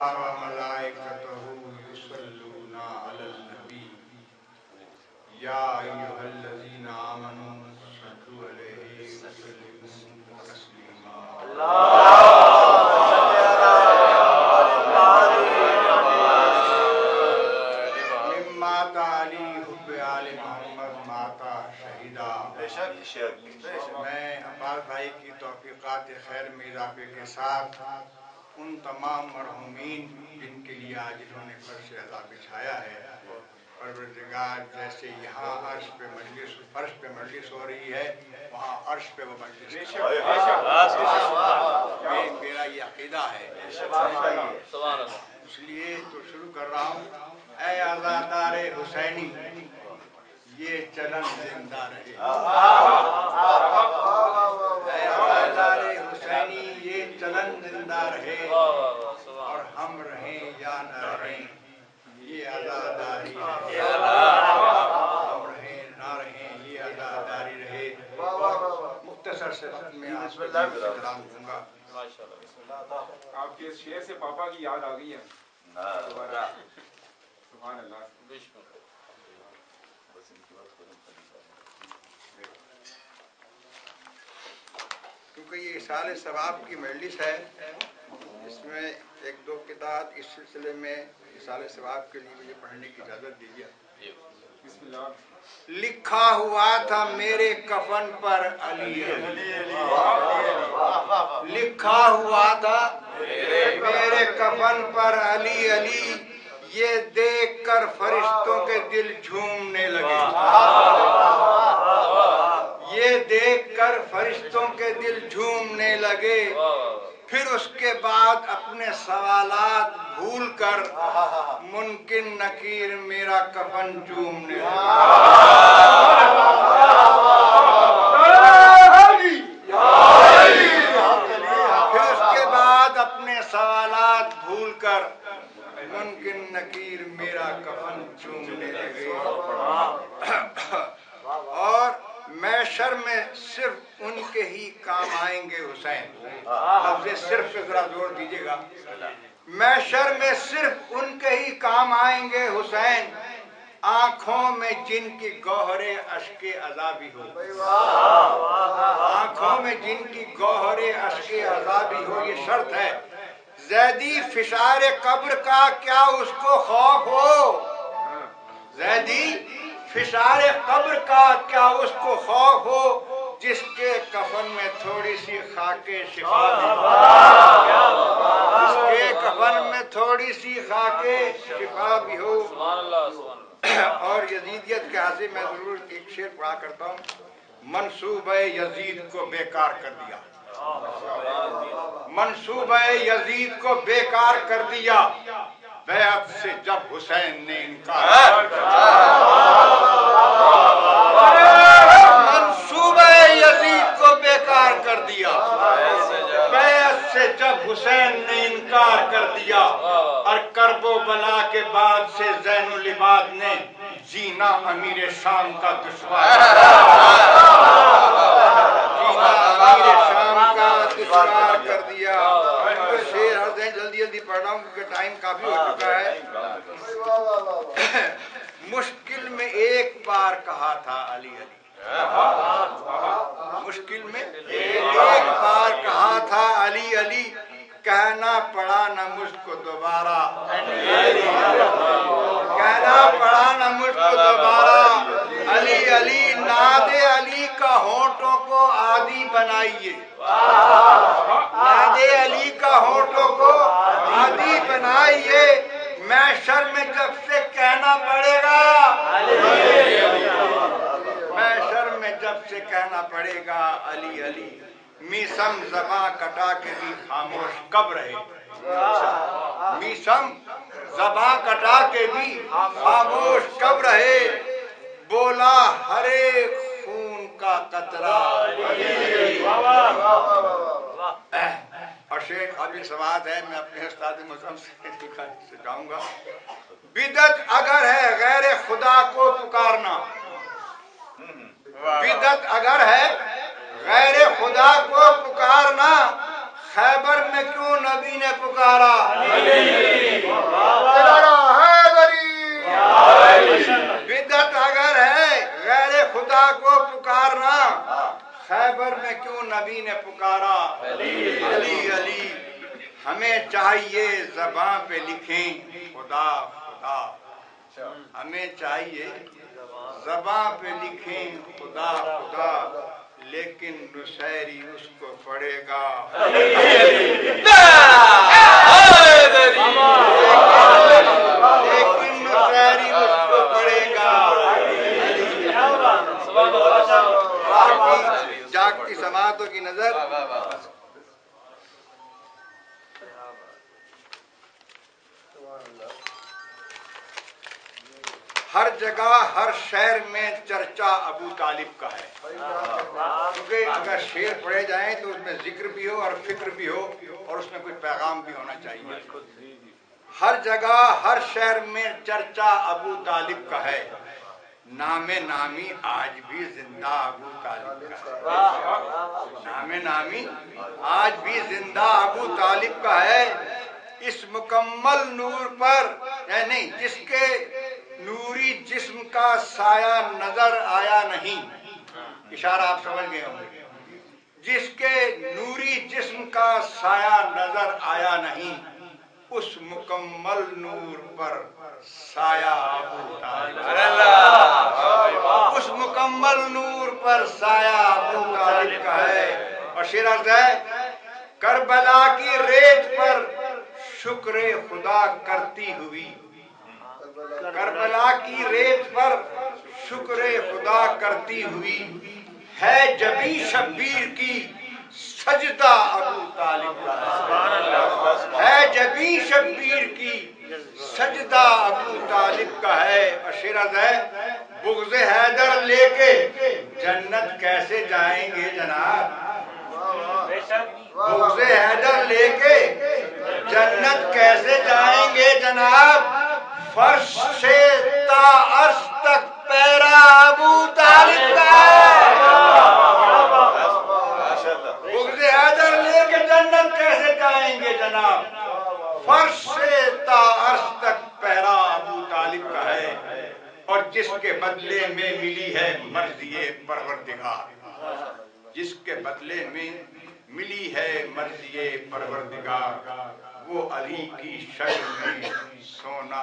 وملائكته يصلون على النبي يا أيها الذين آمنوا صلوا عليه وسلموا تسليما میں عباس بھائی کی توفیقات خیر میں اضافے کے ساتھ ان تمام مرحومین جن کے لیے آج انہوں نے فرش عذاب بچھایا ہے پروردگار جیسے یہاں عرش پہ مجلس فرش پہ مجلس ہو رہی ہے وہاں عرش پہ وہ مجلس یہ میرا یہ عقیدہ ہے اس لیے تو شروع کر رہا ہوں اے آزادار حسینی یہ چلن زندہ رہے آزادار حسینی یہ چلن زندہ رہے۔ اور ہم رہیں یا نہ رہیں یہ آزاداری رہے ہم رہیں نہ رہیں یہ آزاداری رہے۔ مختصر سے میں آپ سلام دوں گا۔ آپ کے شعر سے پاپا کی یاد آ گئی ہے؟ دوبارہ۔ سبحان اللہ۔ کیونکہ یہ اشار ثواب کی مجلس ہے اس میں ایک دو کتاب اس سلسلے میں اشار ثواب کے لیے مجھے پڑھنے کی اجازت دیجیے لکھا ہوا تھا میرے کفن پر علی۔ لکھا ہوا تھا میرے کفن پر علی علی۔ یہ دیکھ کر فرشتوں کے دل جھومنے لگے۔ دیکھ کر فرشتوں کے دل جھومنے لگے۔ پھر اس کے بعد اپنے سوالات بھول کر ممکن نکیر میرا کفن چومنے لگے۔ پھر اس کے بعد اپنے سوالات بھول کر ممکن نکیر میرا کفن چومنے لگے۔ اور میشر میں صرف ان کے ہی کام آئیں گے حسین۔ لفظ صرف پہ ذرا زور دیجیے گا۔ میشر میں صرف ان کے ہی کام آئیں گے حسین۔ آنکھوں میں جن کی گوہر اشک عذابی ہو آنکھوں میں جن کی گوہر اشک عذابی ہو یہ شرط ہے۔ زیدی فشار قبر کا کیا اس کو خوف ہو؟ زیدی فشار قبر کا کیا اس کو خوف ہو جس کے کفن میں تھوڑی سی خاک شفا بھی ہو جس کے کفن میں تھوڑی سی خاک شفا بھی ہو؟ اور یزیدیت کے حاصل میں ضرور ایک شعر پڑھا کرتا ہوں۔ منصوبہ یزید کو بیکار کر دیا۔ منصوبہ یزید کو بیکار کر دیا۔ بیعت سے جب حسین نے انکار منصوبہ کر دیا۔ بیعت سے جب حسین نے انکار کر دیا اور کرب و بلا کے بعد سے زین العباد نے جینا امیر شام کا دشوار جینا امیر شام کا دشوار کر دیا۔ شیر ہر جلدی جلدی پڑھ رہا ہوں کیونکہ ٹائم کافی ہو چکا ہے۔ مشکل میں ایک بار کہا تھا علی علی۔ مشکل میں؟ ایک بار کہا تھا علی علی، کہنا پڑا نہ مجھ کو دوبارہ۔ کہنا پڑا نہ مجھ کو دوبارہ۔ علی علی، ناد علی کا ہونٹوں کو عادی بنائیے۔ ناد علی کا ہونٹوں کو عادی بنائیے۔ میں شر میں جب سے کہنا پڑے گا میں شر میں جب سے کہنا پڑے گا، علی علی۔ میسم زباں کٹا کے بھی خاموش کب رہے؟ میسم زباں کٹا کے بھی خاموش کب رہے؟ بولا ہرے خون کا قطرہ۔ اور شیخ ابھی سواد ہے، میں اپنے استاد مذہب سے جاؤں گا۔ بدت اگر ہے، غیر خدا کو پکارنا۔ بدت اگر ہے، غیر خدا کو پکارنا، خیبر میں کیوں نبی نے پکارا؟ بدت اگر ہے، غیر خدا کو پکارنا، خیبر میں کیوں نبی نے پکارا؟ علی علی، ہمیں چاہیے زبان پہ لکھیں، خدا خدا۔ ہمیں چاہیے زباں پہ لکھیں خدا خدا لیکن نشیری اس کو پڑھے گا۔ لیکن نشیری اس کو پڑھے گا۔ جاگتی سماعتوں کی نظر۔ ہر جگہ، ہر شہر میں چرچا ابو طالب کا ہے۔ کیونکہ اگر شعر پڑھے جائیں تو اس میں ذکر بھی ہو اور فکر بھی ہو اور اس میں کوئی پیغام بھی ہونا چاہیے۔ ہر جگہ، ہر شہر میں چرچا ابو طالب کا ہے۔ نام نامی آج بھی زندہ ابو طالب کا ہے۔ نام نامی آج بھی زندہ ابو طالب کا ہے۔ اس مکمل نور پر یا نہیں جس کے نوری جسم کا سایہ نظر آیا نہیں۔ اشارہ آپ سمجھ گئے ہوں گے۔ جس کے نوری جسم کا سایہ نظر آیا نہیں، اس مکمل نور پر سایہ ابو طالب اس مکمل نور پر سایہ ابو طالب کا ہے۔ اور شیرز ہے، کربلا کی ریت پر شکر خدا کرتی ہوئی کربلا کی ریت پر شکر خدا کرتی ہوئی ہے جبی شبیر کی سجدہ ابو طالب کا ہے۔ جبی شبیر کی سجدہ ابو طالب کا ہے۔ اشرت ہے بغض حیدر لے کے جنت کیسے جائیں گے جناب؟ بغض حیدر لے کے جنت کیسے جائیں گے جناب؟ فرش سے تا عرش تک پیرا ابو طالب کا۔ ہے بغض حیدر لے کے جنت کیسے جائیں گے جناب؟ فرش سے تا عرش تک پیرا ابو طالب کا ہے۔ اور جس کے بدلے میں ملی ہے مرضی پروردگار۔ جس کے بدلے میں ملی ہے مرضی پروردگار۔ وہ علی کی شکل میں سونا